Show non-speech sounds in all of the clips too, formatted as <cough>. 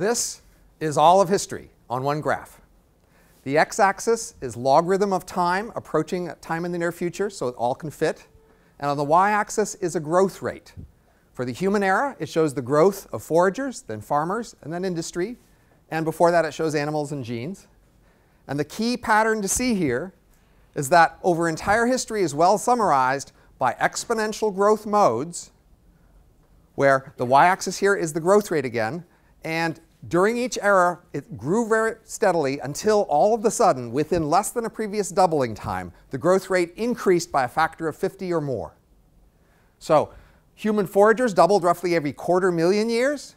This is all of history on one graph. The x-axis is logarithm of time approaching time in the near future, so it all can fit. And on the y-axis is a growth rate. For the human era, it shows the growth of foragers, then farmers, and then industry. And before that, it shows animals and genes. And the key pattern to see here is that over entire history is well summarized by exponential growth modes, where the y-axis here is the growth rate again, and during each era, it grew very steadily until all of a sudden, within less than a previous doubling time, the growth rate increased by a factor of 50 or more. So human foragers doubled roughly every quarter million years.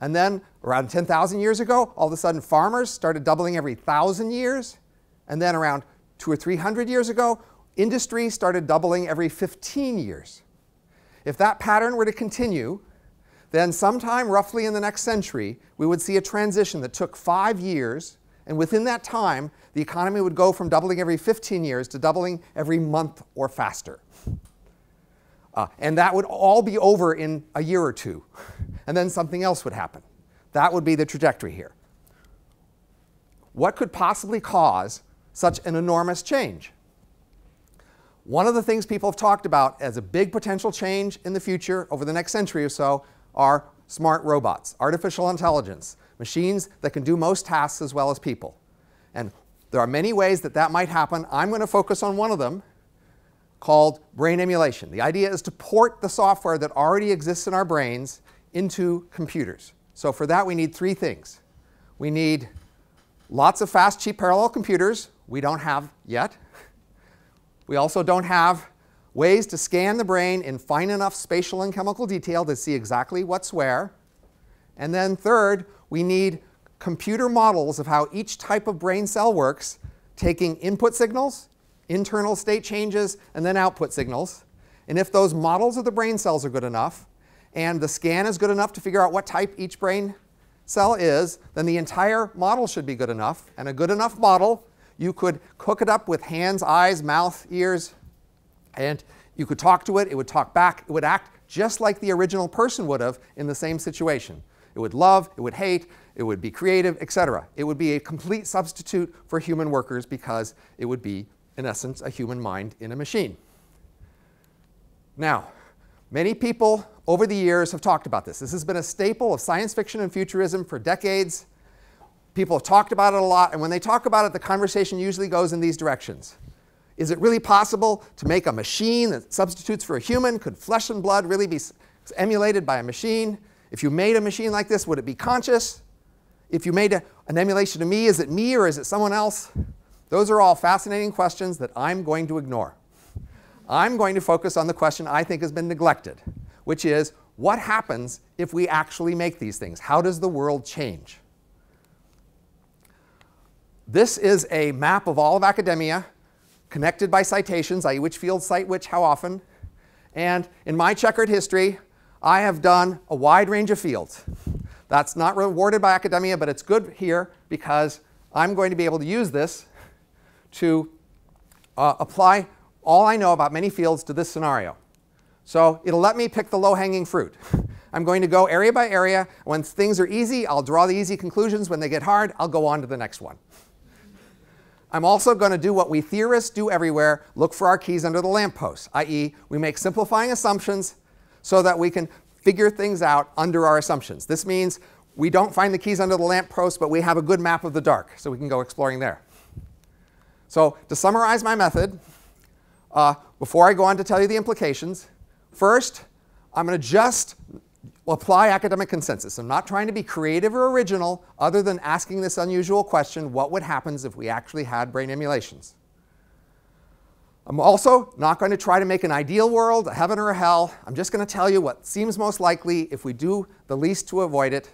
And then around 10,000 years ago, all of a sudden farmers started doubling every 1,000 years. And then around two or 300 years ago, industry started doubling every 15 years. If that pattern were to continue, then sometime roughly in the next century, we would see a transition that took five years, and within that time, the economy would go from doubling every 15 years to doubling every month or faster. Uh, and that would all be over in a year or two. <laughs> And then something else would happen. That would be the trajectory here. What could possibly cause such an enormous change? One of the things people have talked about as a big potential change in the future over the next century or so are smart robots, artificial intelligence, machines that can do most tasks as well as people. And there are many ways that that might happen. I'm going to focus on one of them called brain emulation. The idea is to port the software that already exists in our brains into computers. So for that we need three things. We need lots of fast, cheap parallel computers. We don't have yet. We also don't have ways to scan the brain in fine enough spatial and chemical detail to see exactly what's where. And then third, we need computer models of how each type of brain cell works, taking input signals, internal state changes, and then output signals. And if those models of the brain cells are good enough, and the scan is good enough to figure out what type each brain cell is, then the entire model should be good enough. And a good enough model, you could cook it up with hands, eyes, mouth, ears, and you could talk to it, it would talk back, it would act just like the original person would have in the same situation. It would love, it would hate, it would be creative, etc. It would be a complete substitute for human workers because it would be, in essence, a human mind in a machine. Now, many people over the years have talked about this. This has been a staple of science fiction and futurism for decades. People have talked about it a lot, and when they talk about it, the conversation usually goes in these directions. Is it really possible to make a machine that substitutes for a human? Could flesh and blood really be emulated by a machine? If you made a machine like this, would it be conscious? If you made a, an emulation of me, is it me or is it someone else? Those are all fascinating questions that I'm going to ignore. I'm going to focus on the question I think has been neglected, which is what happens if we actually make these things? How does the world change? This is a map of all of academia connected by citations, i.e. which fields cite which how often. And in my checkered history, I have done a wide range of fields. That's not rewarded by academia, but it's good here because I'm going to be able to use this to uh, apply all I know about many fields to this scenario. So it'll let me pick the low-hanging fruit. <laughs> I'm going to go area by area. When things are easy, I'll draw the easy conclusions. When they get hard, I'll go on to the next one. I'm also going to do what we theorists do everywhere, look for our keys under the lamppost, i.e. we make simplifying assumptions so that we can figure things out under our assumptions. This means we don't find the keys under the lamppost, but we have a good map of the dark, so we can go exploring there. So to summarize my method, uh, before I go on to tell you the implications, first, I'm going to just apply academic consensus. I'm not trying to be creative or original other than asking this unusual question, what would happen if we actually had brain emulations? I'm also not going to try to make an ideal world, a heaven or a hell. I'm just going to tell you what seems most likely if we do the least to avoid it.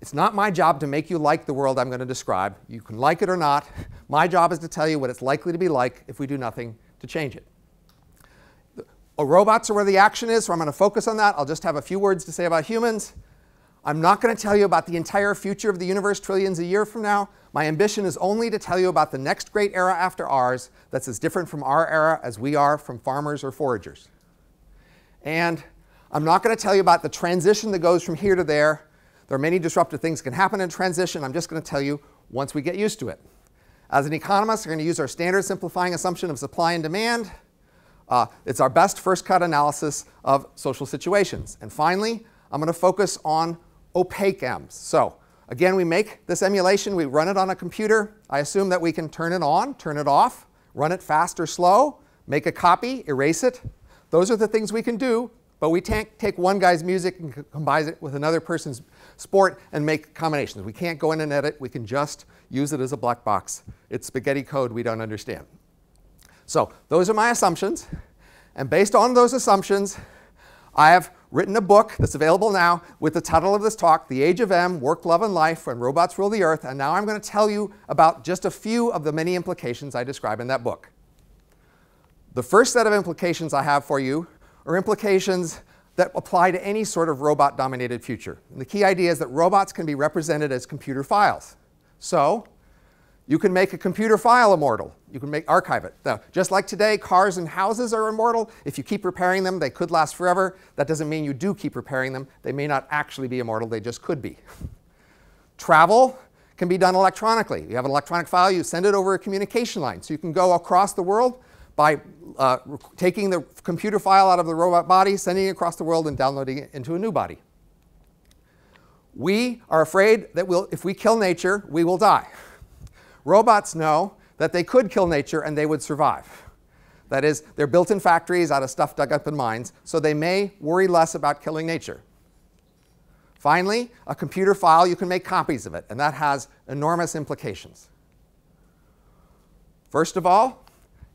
It's not my job to make you like the world I'm going to describe. You can like it or not. My job is to tell you what it's likely to be like if we do nothing to change it. Oh, robots are where the action is, so I'm going to focus on that. I'll just have a few words to say about humans. I'm not going to tell you about the entire future of the universe trillions a year from now. My ambition is only to tell you about the next great era after ours that's as different from our era as we are from farmers or foragers. And I'm not going to tell you about the transition that goes from here to there. There are many disruptive things that can happen in transition. I'm just going to tell you once we get used to it. As an economist, we're going to use our standard simplifying assumption of supply and demand. Uh, it's our best first cut analysis of social situations. And finally, I'm going to focus on opaque Em's. So again, we make this emulation, we run it on a computer. I assume that we can turn it on, turn it off, run it fast or slow, make a copy, erase it. Those are the things we can do, but we can't take one guy's music and combine it with another person's sport and make combinations. We can't go in and edit, we can just use it as a black box. It's spaghetti code we don't understand. So those are my assumptions, and based on those assumptions, I have written a book that's available now with the title of this talk, The Age of Em, Work, Love, and Life, When Robots Rule the Earth, and now I'm going to tell you about just a few of the many implications I describe in that book. The first set of implications I have for you are implications that apply to any sort of robot-dominated future. And the key idea is that robots can be represented as computer files. So you can make a computer file immortal. You can make archive it. Now, just like today, cars and houses are immortal. If you keep repairing them, they could last forever. That doesn't mean you do keep repairing them. They may not actually be immortal, they just could be. <laughs> Travel can be done electronically. You have an electronic file, you send it over a communication line. So you can go across the world by uh, taking the computer file out of the robot body, sending it across the world, and downloading it into a new body. We are afraid that we'll, if we kill nature, we will die. <laughs> Robots know that they could kill nature and they would survive. That is, they're built in factories out of stuff dug up in mines, so they may worry less about killing nature. Finally, a computer file, you can make copies of it, and that has enormous implications. First of all,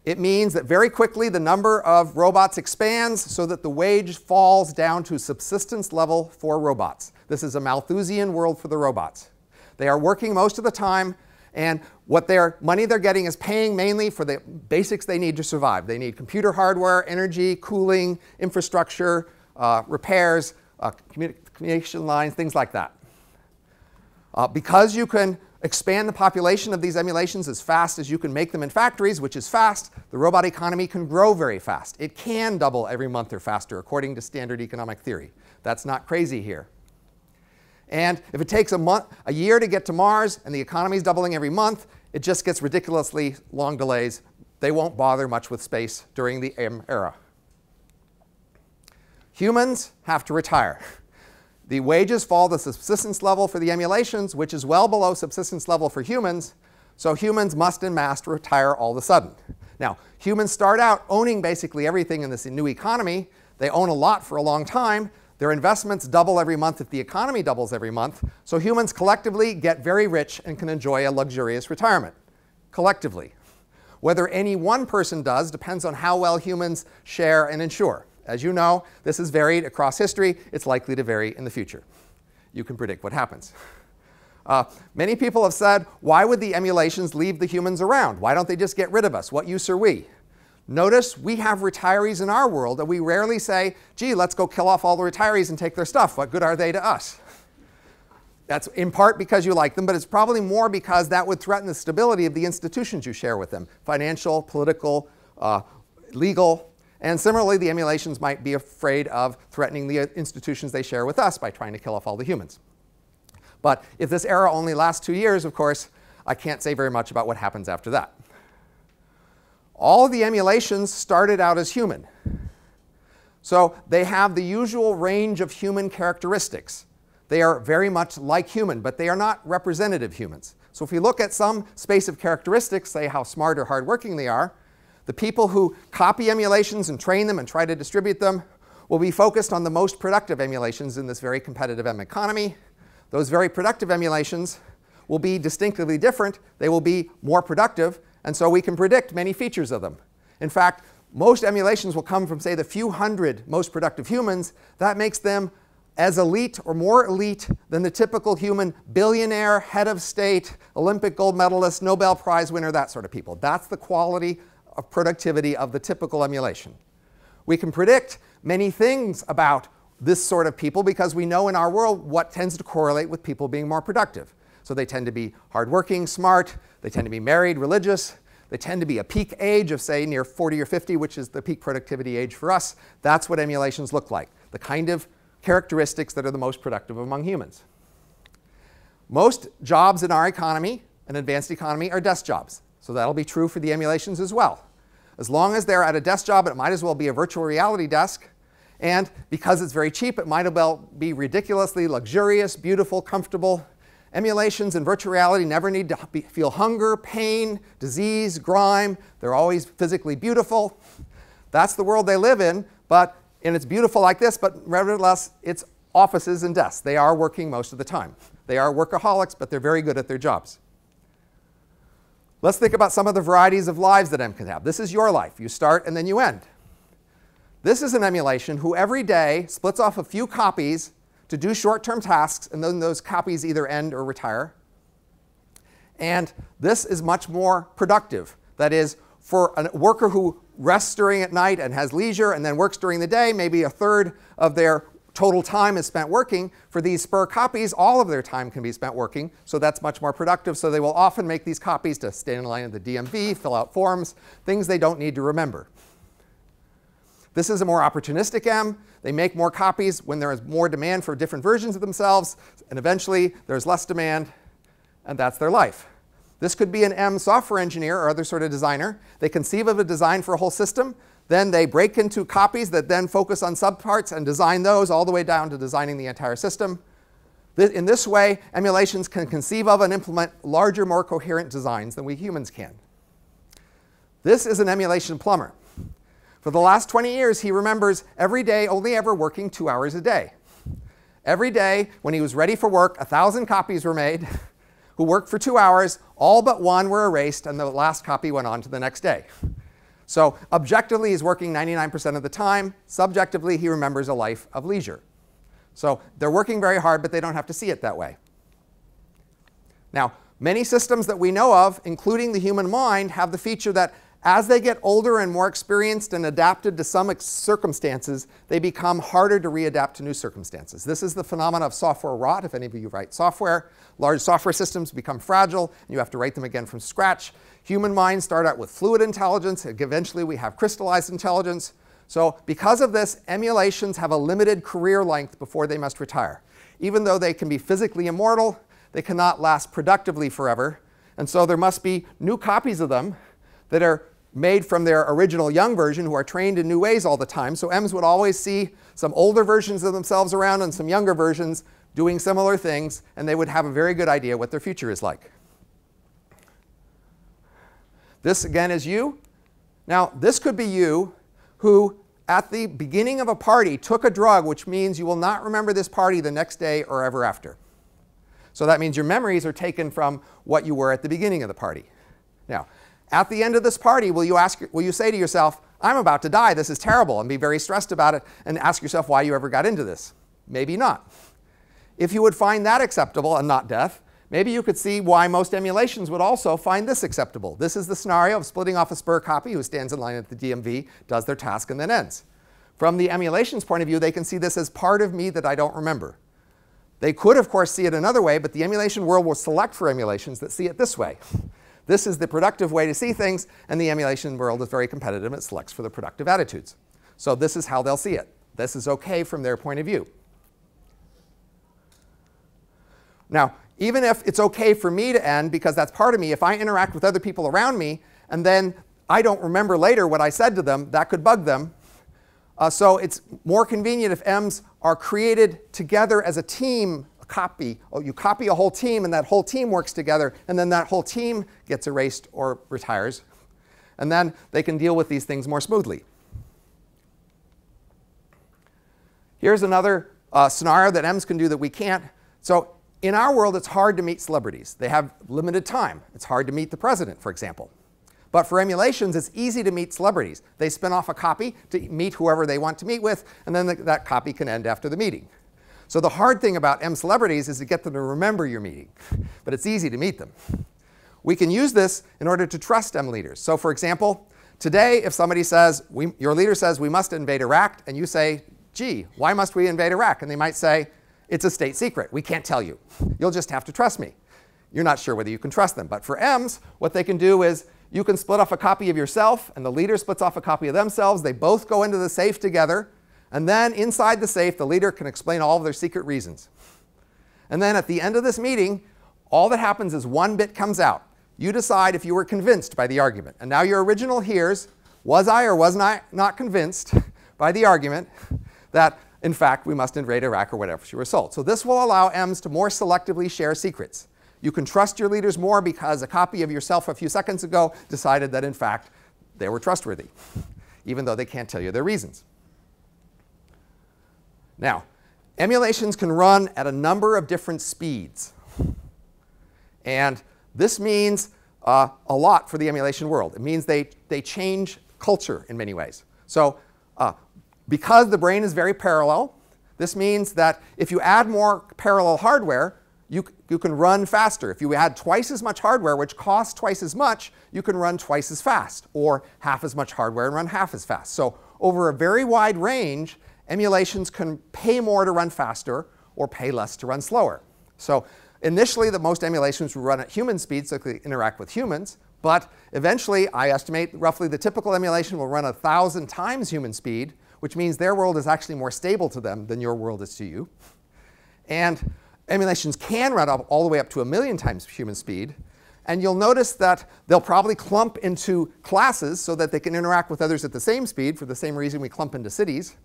it means that very quickly the number of robots expands so that the wage falls down to subsistence level for robots. This is a Malthusian world for the robots. They are working most of the time and what their money they're getting is paying mainly for the basics they need to survive. They need computer hardware, energy, cooling, infrastructure, uh, repairs, uh, communication lines, things like that. Uh, because you can expand the population of these emulations as fast as you can make them in factories, which is fast, the robot economy can grow very fast. It can double every month or faster, according to standard economic theory. That's not crazy here. And if it takes a, month, a year to get to Mars and the economy is doubling every month, it just gets ridiculously long delays. They won't bother much with space during the Em era. Humans have to retire. The wages fall to subsistence level for the emulations, which is well below subsistence level for humans, so humans must en masse retire all of a sudden. Now, humans start out owning basically everything in this new economy. They own a lot for a long time, their investments double every month if the economy doubles every month, so humans collectively get very rich and can enjoy a luxurious retirement. Collectively. Whether any one person does depends on how well humans share and insure. As you know, this has varied across history. It's likely to vary in the future. You can predict what happens. Uh, many people have said, why would the emulations leave the humans around? Why don't they just get rid of us? What use are we? Notice we have retirees in our world, and we rarely say, gee, let's go kill off all the retirees and take their stuff. What good are they to us? That's in part because you like them, but it's probably more because that would threaten the stability of the institutions you share with them financial, political, uh, legal. And similarly, the emulations might be afraid of threatening the institutions they share with us by trying to kill off all the humans. But if this era only lasts two years, of course, I can't say very much about what happens after that. All the emulations started out as human. So they have the usual range of human characteristics. They are very much like human, but they are not representative humans. So if we look at some space of characteristics, say how smart or hardworking they are, the people who copy emulations and train them and try to distribute them will be focused on the most productive emulations in this very competitive Em economy. Those very productive emulations will be distinctively different. They will be more productive and so we can predict many features of them. In fact, most emulations will come from, say, the few hundred most productive humans. That makes them as elite or more elite than the typical human billionaire, head of state, Olympic gold medalist, Nobel Prize winner, that sort of people. That's the quality of productivity of the typical emulation. We can predict many things about this sort of people because we know in our world what tends to correlate with people being more productive. So they tend to be hardworking, smart, they tend to be married, religious, they tend to be a peak age of, say, near 40 or 50, which is the peak productivity age for us. That's what emulations look like, the kind of characteristics that are the most productive among humans. Most jobs in our economy, an advanced economy, are desk jobs. So that'll be true for the emulations as well. As long as they're at a desk job, it might as well be a virtual reality desk. And because it's very cheap, it might as well be ridiculously luxurious, beautiful, comfortable. Emulations in virtual reality never need to be, feel hunger, pain, disease, grime. They're always physically beautiful. That's the world they live in, but and it's beautiful like this, but nevertheless, it's offices and desks. They are working most of the time. They are workaholics, but they're very good at their jobs. Let's think about some of the varieties of lives that Em can have. This is your life. You start and then you end. This is an emulation who every day splits off a few copies to do short-term tasks, and then those copies either end or retire. And this is much more productive. That is, for a worker who rests during at night and has leisure and then works during the day, maybe a third of their total time is spent working. For these spur copies, all of their time can be spent working, so that's much more productive. So they will often make these copies to stand in line at the DMV, fill out forms, things they don't need to remember. This is a more opportunistic Em. They make more copies when there is more demand for different versions of themselves, and eventually there's less demand, and that's their life. This could be an Em software engineer or other sort of designer. They conceive of a design for a whole system. Then they break into copies that then focus on subparts and design those all the way down to designing the entire system. In this way, emulations can conceive of and implement larger, more coherent designs than we humans can. This is an emulation plumber. For the last 20 years, he remembers every day only ever working two hours a day. Every day, when he was ready for work, a thousand copies were made <laughs> who worked for two hours. All but one were erased, and the last copy went on to the next day. So objectively, he's working 99% of the time. Subjectively, he remembers a life of leisure. So they're working very hard, but they don't have to see it that way. Now, many systems that we know of, including the human mind, have the feature that as they get older and more experienced and adapted to some circumstances, they become harder to readapt to new circumstances. This is the phenomenon of software rot. If any of you write software, large software systems become fragile, and you have to write them again from scratch. Human minds start out with fluid intelligence. And eventually, we have crystallized intelligence. So because of this, emulations have a limited career length before they must retire. Even though they can be physically immortal, they cannot last productively forever. And so there must be new copies of them that are made from their original young version who are trained in new ways all the time. So Em's would always see some older versions of themselves around and some younger versions doing similar things, and they would have a very good idea what their future is like. This again is you. Now, this could be you who, at the beginning of a party, took a drug, which means you will not remember this party the next day or ever after. So that means your memories are taken from what you were at the beginning of the party. Now, at the end of this party, will you, ask, will you say to yourself, I'm about to die, this is terrible, and be very stressed about it, and ask yourself why you ever got into this? Maybe not. If you would find that acceptable and not death, maybe you could see why most emulations would also find this acceptable. This is the scenario of splitting off a spur copy who stands in line at the DMV, does their task, and then ends. From the emulation's point of view, they can see this as part of me that I don't remember. They could, of course, see it another way, but the emulation world will select for emulations that see it this way. This is the productive way to see things, and the emulation world is very competitive. It selects for the productive attitudes. So this is how they'll see it. This is OK from their point of view. Now, even if it's OK for me to end, because that's part of me, if I interact with other people around me, and then I don't remember later what I said to them, that could bug them. Uh, so it's more convenient if Em's are created together as a team copy. Oh, you copy a whole team, and that whole team works together, and then that whole team gets erased or retires. And then they can deal with these things more smoothly. Here's another uh, scenario that Em's can do that we can't. So in our world, it's hard to meet celebrities. They have limited time. It's hard to meet the president, for example. But for emulations, it's easy to meet celebrities. They spin off a copy to meet whoever they want to meet with, and then the, that copy can end after the meeting. So the hard thing about Em celebrities is to get them to remember your meeting, but it's easy to meet them. We can use this in order to trust Em leaders. So for example, today if somebody says, we, your leader says we must invade Iraq, and you say, gee, why must we invade Iraq? And they might say, it's a state secret. We can't tell you. You'll just have to trust me. You're not sure whether you can trust them. But for Em's, what they can do is you can split off a copy of yourself, and the leader splits off a copy of themselves. They both go into the safe together. And then inside the safe, the leader can explain all of their secret reasons. And then at the end of this meeting, all that happens is one bit comes out. You decide if you were convinced by the argument. And now your original hears, was I or was I not convinced <laughs> by the argument that, in fact, we must invade Iraq or whatever she was sold. So this will allow Em's to more selectively share secrets. You can trust your leaders more because a copy of yourself a few seconds ago decided that, in fact, they were trustworthy, <laughs> even though they can't tell you their reasons. Now, emulations can run at a number of different speeds. And this means uh, a lot for the emulation world. It means they, they change culture in many ways. So uh, because the brain is very parallel, this means that if you add more parallel hardware, you, you can run faster. If you add twice as much hardware, which costs twice as much, you can run twice as fast, or half as much hardware and run half as fast. So over a very wide range, emulations can pay more to run faster or pay less to run slower. So initially, the most emulations run at human speed so they interact with humans. But eventually, I estimate roughly the typical emulation will run a thousand times human speed, which means their world is actually more stable to them than your world is to you. And emulations can run up all the way up to a million times human speed. And you'll notice that they'll probably clump into classes so that they can interact with others at the same speed for the same reason we clump into cities.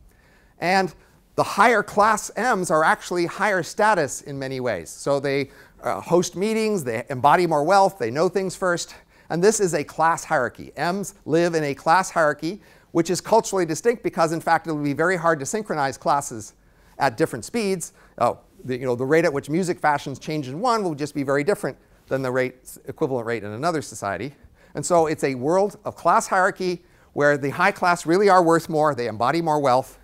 And the higher class Em's are actually higher status in many ways. So they uh, host meetings, they embody more wealth, they know things first. And this is a class hierarchy. Em's live in a class hierarchy, which is culturally distinct because, in fact, it will be very hard to synchronize classes at different speeds. Oh, the, you know, the rate at which music fashions change in one will just be very different than the rate, equivalent rate in another society. And so it's a world of class hierarchy where the high class really are worth more, they embody more wealth.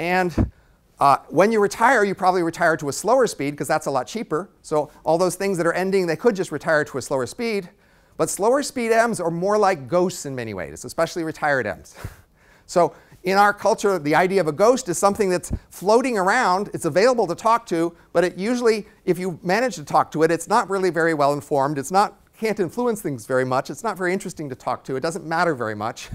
And uh, when you retire, you probably retire to a slower speed because that's a lot cheaper. So all those things that are ending, they could just retire to a slower speed. But slower speed Em's are more like ghosts in many ways, especially retired Em's. <laughs> so in our culture, the idea of a ghost is something that's floating around. It's available to talk to, but it usually, if you manage to talk to it, it's not really very well informed. It's not, can't influence things very much. It's not very interesting to talk to. It doesn't matter very much.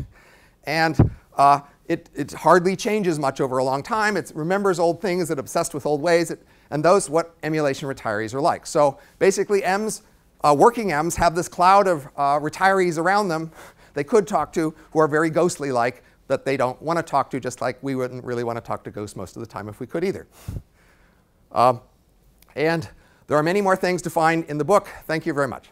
And uh, it, it, hardly changes much over a long time. It remembers old things. It's obsessed with old ways. It, and those what emulation retirees are like. So basically, Em's, uh, working Em's have this cloud of uh, retirees around them <laughs> they could talk to who are very ghostly like, that they don't want to talk to, just like we wouldn't really want to talk to ghosts most of the time if we could either. Um, and there are many more things to find in the book. Thank you very much.